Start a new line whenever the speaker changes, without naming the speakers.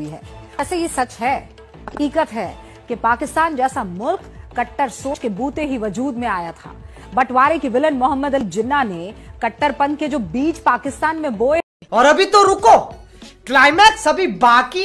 हुई है। ऐसे ये सच है? हकीकत है कि पाकिस्तान जैसा मुल्क कट्टर सोच के बूते ही वजूद में आया था। बंटवारे के विलन मोहम्मद अली जिन्ना ने कट्टरपंथ के जो बीज पाकिस्तान में बोए
और अभी तो रुको। क्लाइमैक्स अभी बाकी